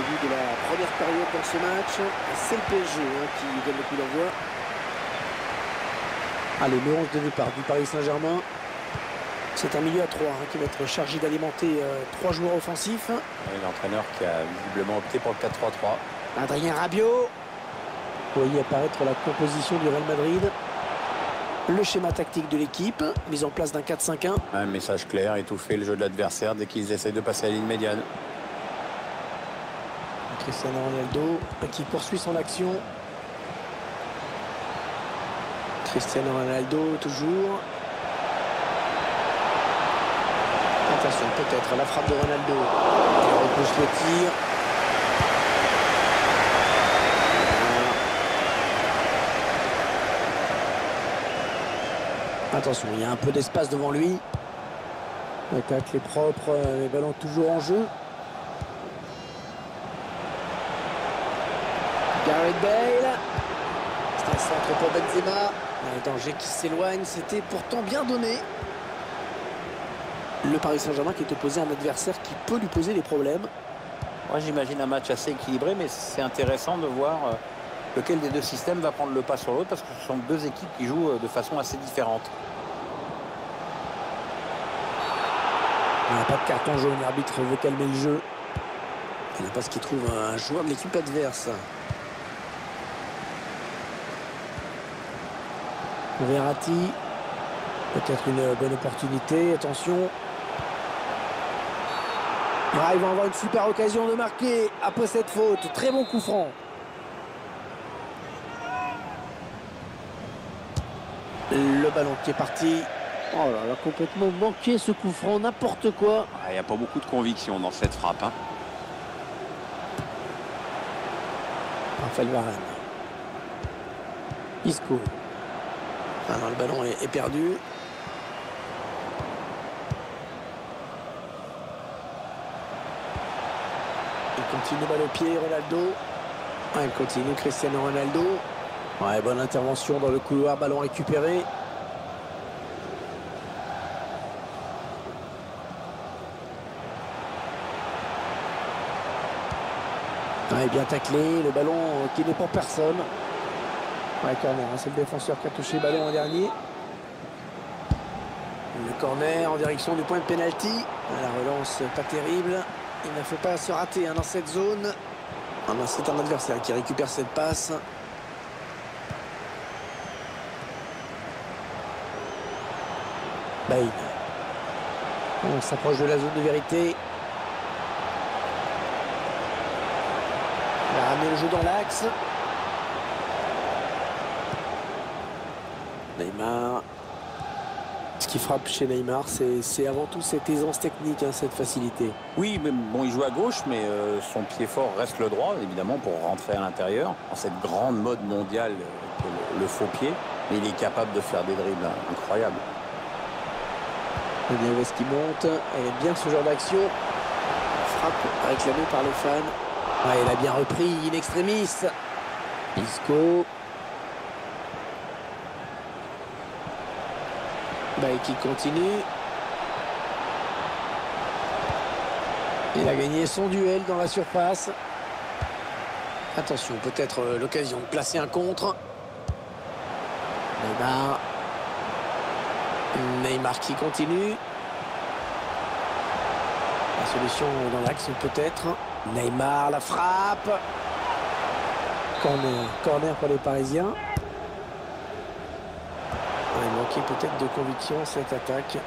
début de la première période dans ce match. C'est le PSG hein, qui donne le coup d'envoi. Allez, le 11 de départ du Paris Saint-Germain. C'est un milieu à 3 qui va être chargé d'alimenter euh, trois joueurs offensifs. L'entraîneur qui a visiblement opté pour le 4-3-3. Adrien Rabiot. Vous voyez apparaître la composition du Real Madrid. Le schéma tactique de l'équipe, mise en place d'un 4-5-1. Un message clair, étouffer le jeu de l'adversaire dès qu'ils essaient de passer à la ligne médiane. Cristiano Ronaldo qui poursuit son action. Cristiano Ronaldo toujours. Attention peut-être la frappe de Ronaldo. Il repousse le tir. Attention, il y a un peu d'espace devant lui. L'attaque est propre, les ballons toujours en jeu. Gareth Bale. C'est un centre pour Benzema. Un danger qui s'éloigne, c'était pourtant bien donné. Le Paris Saint-Germain qui est opposé à un adversaire qui peut lui poser des problèmes. Moi j'imagine un match assez équilibré, mais c'est intéressant de voir euh, lequel des deux systèmes va prendre le pas sur l'autre, parce que ce sont deux équipes qui jouent euh, de façon assez différente. Il n'y a pas de carton jaune, l'arbitre veut calmer le jeu. Il n'y a pas ce qu'il trouve un joueur de l'équipe adverse. Verratti. Peut-être une bonne opportunité. Attention. Ah, ils vont avoir une super occasion de marquer après cette faute. Très bon coup franc. Le ballon qui est parti. Oh là là, complètement manqué ce coup franc, n'importe quoi. Il n'y a pas beaucoup de conviction dans cette frappe. Hein. Raphaël Varane. Isco. Ah le ballon est, perdu. Il continue balle au pied, Ronaldo. Ah, il continue, Cristiano Ronaldo. Bonne intervention dans le couloir, ballon récupéré. Ouais, bien taclé, le ballon qui n'est pour personne. Ouais, corner, hein, c'est le défenseur qui a touché le ballon en dernier. Le corner en direction du point de pénalty. La relance pas terrible. Il ne faut pas se rater hein, dans cette zone. Ah non, c'est un adversaire qui récupère cette passe. Bain. On s'approche de la zone de vérité. Il a ramené le jeu dans l'axe. Neymar. Ce qui frappe chez Neymar, c'est avant tout cette aisance technique, hein, cette facilité. Oui, mais bon, il joue à gauche, mais euh, son pied fort reste le droit, évidemment, pour rentrer à l'intérieur, dans cette grande mode mondiale euh, le, le, faux pied. Mais il est capable de faire des dribbles hein, incroyables. est-ce qu'il monte? Elle aime bien ce genre d'action. Frappe réclamée par les fans. Ah, il a bien repris in extremis. Isco. Bah, qui continue. Il a gagné son duel dans la surface. Attention, peut-être euh, l'occasion de placer un contre. Neymar. Neymar qui continue. La solution dans l'axe peut-être. Neymar, la frappe. Corner, corner pour les Parisiens. Il manquait peut-être de conviction cette attaque.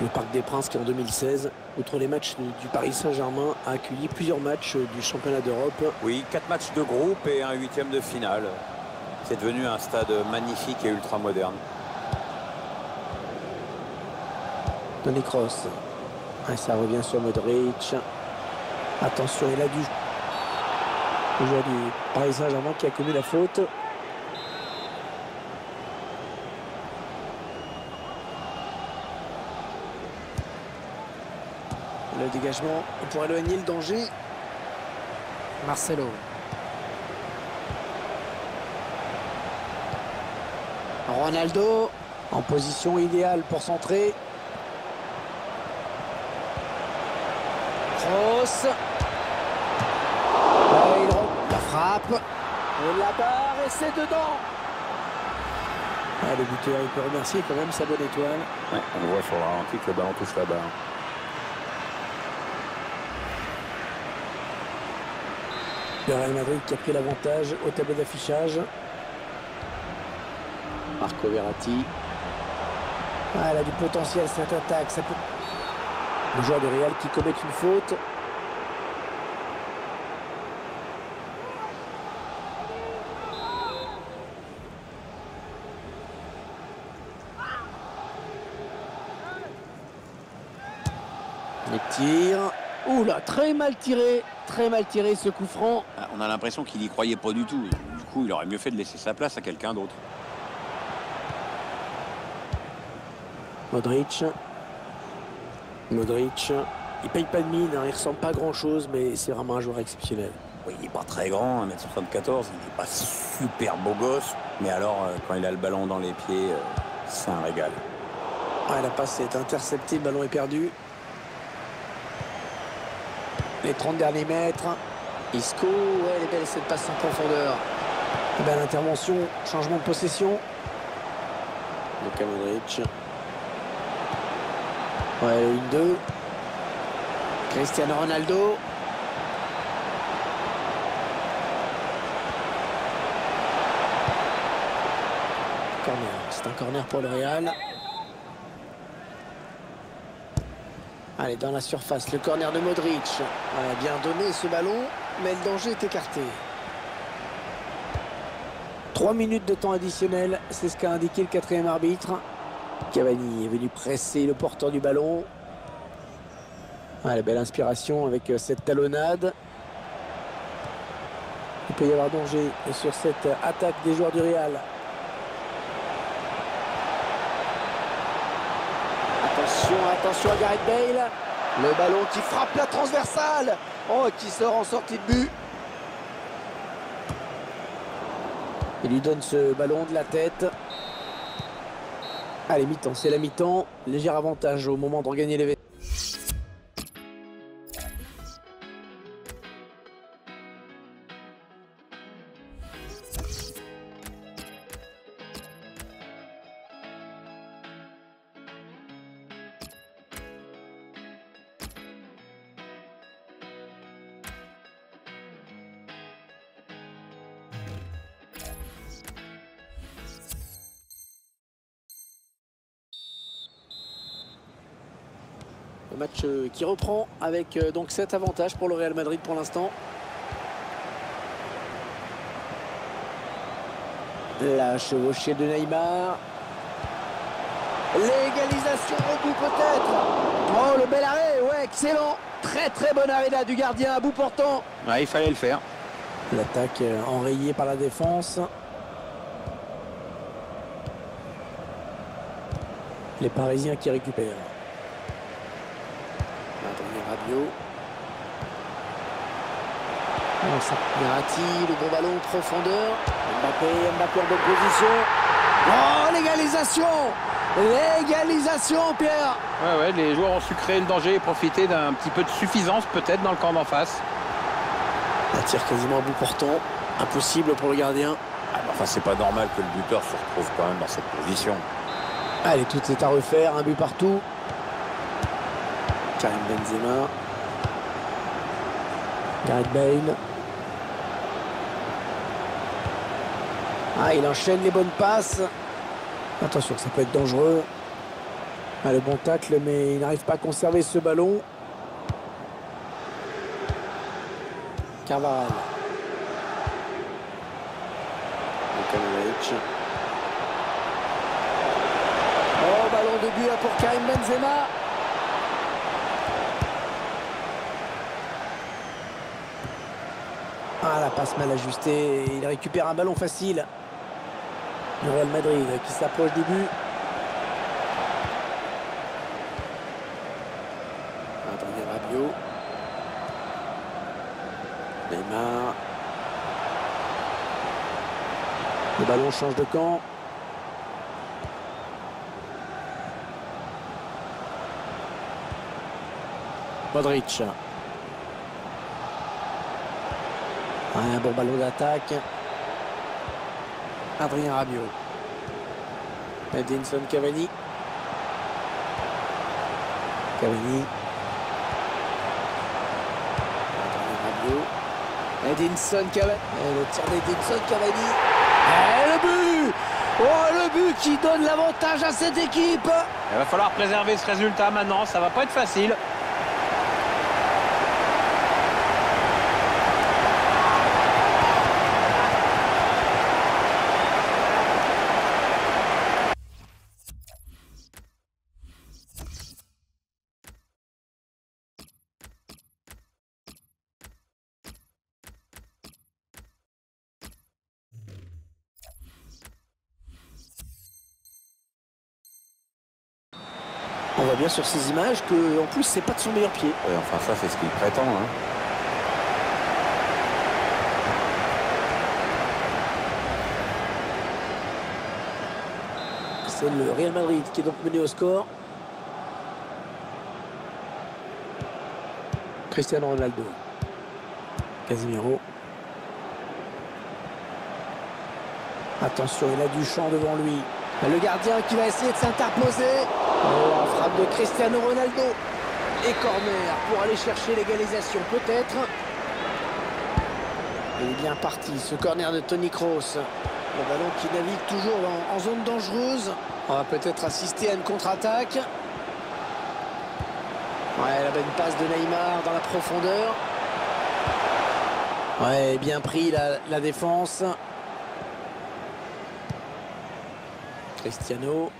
Le Parc des Princes qui en 2016, outre les matchs du Paris Saint-Germain, a accueilli plusieurs matchs du championnat d'Europe. Oui, quatre matchs de groupe et un huitième de finale. C'est devenu un stade magnifique et ultra moderne. Tony Cross. Et ça revient sur Modric. Attention, il a dû le joueur du Paris Saint-Germain qui a commis la faute. Le dégagement pour éloigner le danger. Marcelo. Ronaldo. En position idéale pour centrer. Cross. Frappe. Et la barre et c'est dedans. Ah, le buteur, il peut remercier quand même sa bonne étoile. Ouais, on voit sur le ralenti que le ballon touche la barre. Le Real Madrid qui a pris l'avantage au tableau d'affichage. Marco Verratti. Ah, elle a du potentiel cette attaque. Ça peut... Le joueur de Real qui commet une faute. Tirs. Oula, très mal tiré. Très mal tiré ce coup franc. Ah, On a l'impression qu'il y croyait pas du tout. Du coup, il aurait mieux fait de laisser sa place à quelqu'un d'autre. Modric. Modric. Il paye pas de mine, hein, il ressemble pas à grand chose, mais c'est vraiment un joueur exceptionnel. Oui, il n'est pas très grand, 1m74, il n'est pas super beau gosse, mais alors euh, quand il a le ballon dans les pieds, euh, c'est un régal. Ah, la passe est interceptée, le ballon est perdu. Les 30 derniers mètres. Isco, ouais, elle est belle cette passe en profondeur. Et ben, l'intervention, changement de possession. Luka Modric. Ouais, une, deux. Cristiano Ronaldo. Corner, c'est un corner pour le Real. Allez, dans la surface, le corner de Modric. a bien donné ce ballon, mais le danger est écarté. 3 minutes de temps additionnel, c'est ce qu'a indiqué le quatrième arbitre. Cavani est venu presser le porteur du ballon. La belle inspiration avec euh, cette talonnade. Il peut y avoir danger sur cette attaque des joueurs du Real. Attention, à Gareth Bale. Le ballon qui frappe la transversale. Oh, qui sort en sortie de but. Il lui donne ce ballon de la tête. Allez, mi-temps, c'est la mi-temps. Léger avantage au moment de regagner les Le match euh, qui reprend avec euh, donc cet avantage pour le Real Madrid pour l'instant. La chevauchée de Neymar. L'égalisation au bout peut-être. Oh le bel arrêt, ouais excellent. Très très bon arrêt là du gardien à bout portant. Ouais, il fallait le faire. L'attaque euh, enrayée par la défense. Les Parisiens qui récupèrent. Oh, ça Verratti, le bon ballon, profondeur. Mbappé, Mbappé en bonne position. Oh, l'égalisation L'égalisation, Pierre Ouais, ouais, les joueurs ont su créer le danger et profiter d'un petit peu de suffisance peut-être dans le camp d'en face. Un tir quasiment à bout portant. Impossible pour le gardien. Ah, mais enfin, c'est pas normal que le buteur se retrouve quand même dans cette position. Allez, tout est à refaire. Un but partout. Karim Benzema. Gareth Bale. Ah, il enchaîne les bonnes passes. Attention, ça peut être dangereux. Ah, le bon tacle, mais il n'arrive pas à conserver ce ballon. Carvajal. Oh, ballon de but pour Karim Benzema. passe mal ajustée. Et il récupère un ballon facile. Le Real Madrid qui s'approche du but. Adrien Rabiot. Neymar. Le ballon change de camp. Modric. Un bon ballon d'attaque. Adrien Rabiot. Edinson Cavani. Cavani. Edinson Cavani. Et le tir d'Edinson Cavani. Et le but Oh, le but qui donne l'avantage à cette équipe Il va falloir préserver ce résultat maintenant, ça va pas être facile. Bien sur ces images que en plus c'est pas de son meilleur pied. Ouais, enfin ça c'est ce qu'il prétend. hein. C'est le Real Madrid qui est donc mené au score. Cristiano Ronaldo. Casemiro. Attention, il a du champ devant lui. Le gardien qui va essayer de s'interposer. Oh, frappe de Cristiano Ronaldo. Et corner pour aller chercher l'égalisation peut-être. Il est bien parti, ce corner de Tony Kroos. Le ballon qui navigue toujours en, zone dangereuse. On va peut-être assister à une contre-attaque. Ouais, la bonne passe de Neymar dans la profondeur. Ouais, bien pris la défense. Cristiano.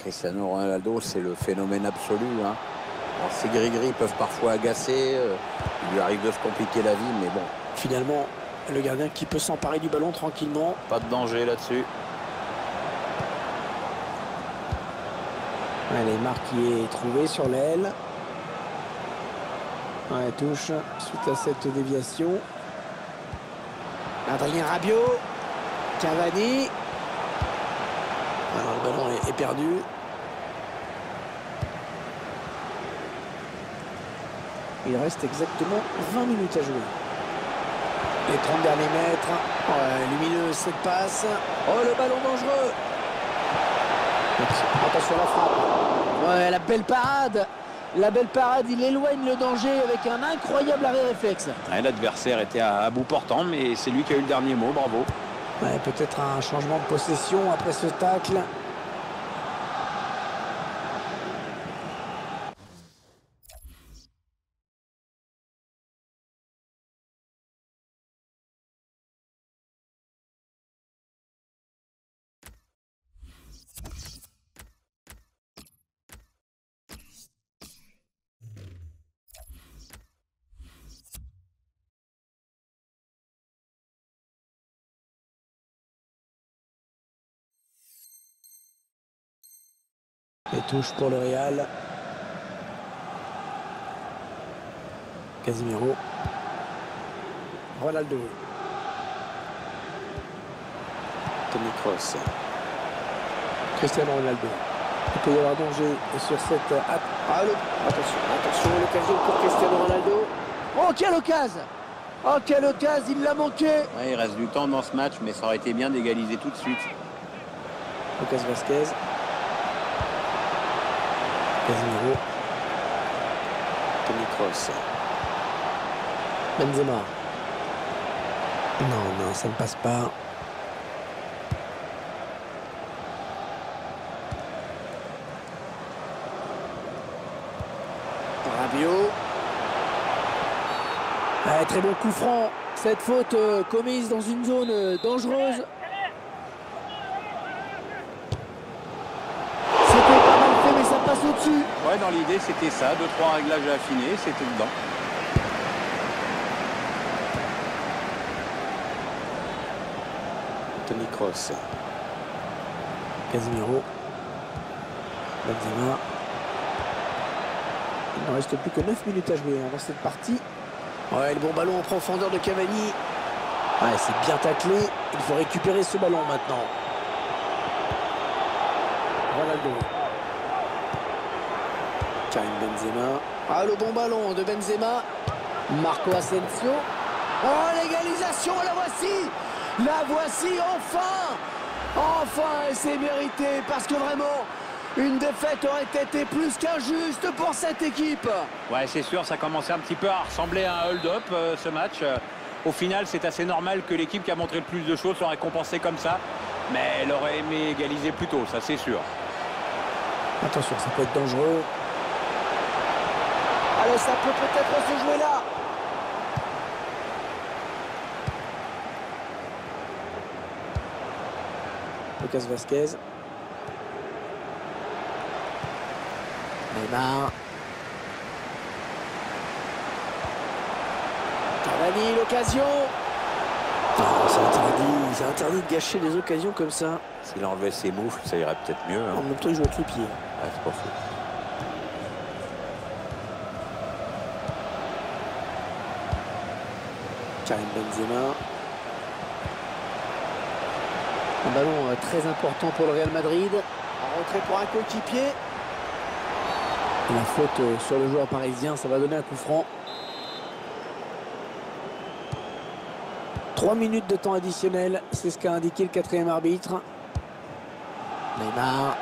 Cristiano Ronaldo, c'est le phénomène absolu. hein. Alors, ces gris-gris peuvent parfois agacer, euh, il lui arrive de se compliquer la vie, mais bon, Finalement, le gardien qui peut s'emparer du ballon tranquillement. pas de danger là-dessus. Ouais, Neymar qui est trouvé sur l'aile. Ouais, touche suite à cette déviation. Adrien Rabiot. Cavani. Alors, le ballon est, est perdu. Il reste exactement 20 minutes à jouer. Les 30 derniers mètres. Ouais, lumineuse cette passe. Oh, le ballon dangereux. Attention à la frappe. Ouais, la belle parade. La belle parade, il éloigne le danger avec un incroyable arrêt réflexe. Ouais, L'adversaire était à, à bout portant, mais c'est lui qui a eu le dernier mot, bravo. Ouais, Peut-être un changement de possession après ce tacle. Touche pour le Real. Casimiro. Ronaldo. Tony Kroos. Cristiano Ronaldo. Il peut y avoir danger sur cette Ah, Attention, attention, l'occasion pour Cristiano Ronaldo. Oh, quelle occasion Oh, quelle occasion, il l'a manqué Ouais, il reste du temps dans ce match, mais ça aurait été bien d'égaliser tout de suite. Lucas Vasquez. Casemiro. Toni Kroos. Benzema. Non, non, ça ne passe pas. Rabiot. Ah, très bon coup franc. Cette faute euh, commise dans une zone euh, dangereuse. C'était pas mal fait, mais Ouais, dans l'idée, c'était ça. Deux, trois réglages à affiner, c'était dedans. Tony Kroos. Casemiro. Benzema. Il ne reste plus que 9 minutes à jouer hein, dans cette partie. Ouais, le bon ballon en profondeur de Cavani. Ouais, c'est bien taclé. Il faut récupérer ce ballon maintenant. Ronaldo. Benzema. Ah, le bon ballon de Benzema. Marco Asensio. Oh, l'égalisation, la voici La voici enfin Enfin, et c'est mérité, parce que vraiment, une défaite aurait été plus qu'injuste pour cette équipe. Ouais, c'est sûr, ça commençait un petit peu à ressembler à un hold-up, euh, ce match. Euh, au final, c'est assez normal que l'équipe qui a montré le plus de choses soit récompensée comme ça. Mais elle aurait aimé égaliser plus tôt, ça c'est sûr. Attention, ça peut être dangereux. Allez, ça peut peut-être se jouer là. Lucas Vasquez. Neymar. Cavani, l'occasion. Ah, c'est interdit, c'est interdit de gâcher des occasions comme ça. S'il enlevait ses moufles, ça irait peut-être mieux. Hein. En même temps, il joue avec les pieds. Ouais, c'est pas fou. Karim Benzema. Un ballon euh, très important pour le Real Madrid. En retrait pour un coéquipier. La faute euh, sur le joueur parisien, ça va donner un coup franc. 3 minutes de temps additionnel, c'est ce qu'a indiqué le quatrième arbitre. Neymar.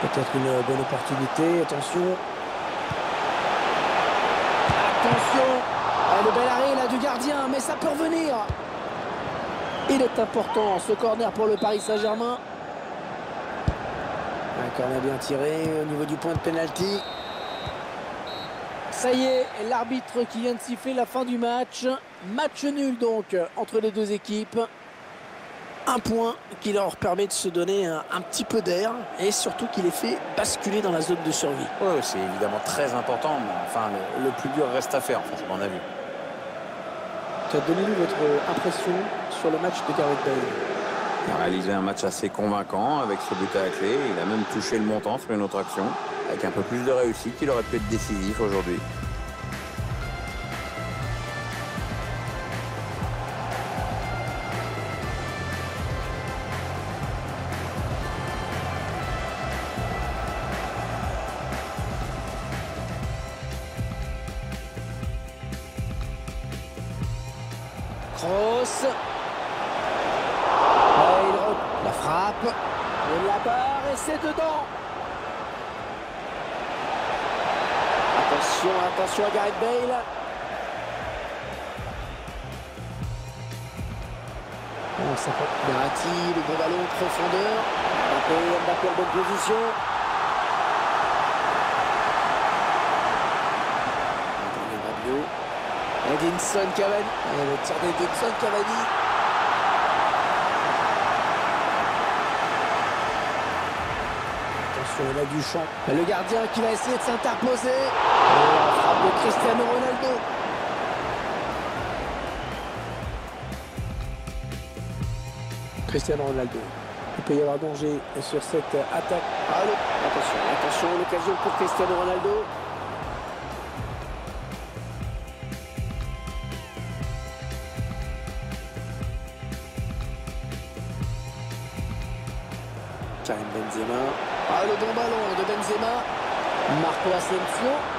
Peut-être une bonne opportunité, attention. Attention Le bel arrêt là du gardien, mais ça peut revenir. Il est important ce corner pour le Paris Saint-Germain. Un corner bien tiré au niveau du point de pénalty. Ça y est, l'arbitre qui vient de siffler la fin du match. Match nul donc entre les deux équipes. Un point qui leur permet de se donner un, petit peu d'air et surtout qui les fait basculer dans la zone de survie. Ouais, c'est évidemment très important, mais enfin le, plus dur reste à faire, enfin, c'est mon avis. Donnez-nous votre impression sur le match de Gareth Bale. Il a réalisé un match assez convaincant avec ce but à la clé. Il a même touché le montant sur une autre action. Avec un peu plus de réussite, il aurait pu être décisif aujourd'hui. Et la barre et c'est dedans. Attention, attention à Gareth Bale. Oh, ça fait Verratti, le bon ballon, profondeur. Mbappé, Mbappé en bonne position. Edinson Cavani. Et le tir d'Edinson Cavani. Le gardien qui va essayer de s'interposer. Cristiano Ronaldo. Cristiano Ronaldo. Il peut y avoir danger sur cette attaque. Allô attention, attention, l'occasion pour Cristiano Ronaldo. Karim Benzema. Ah, le bon ballon de Benzema. Marco Asensio.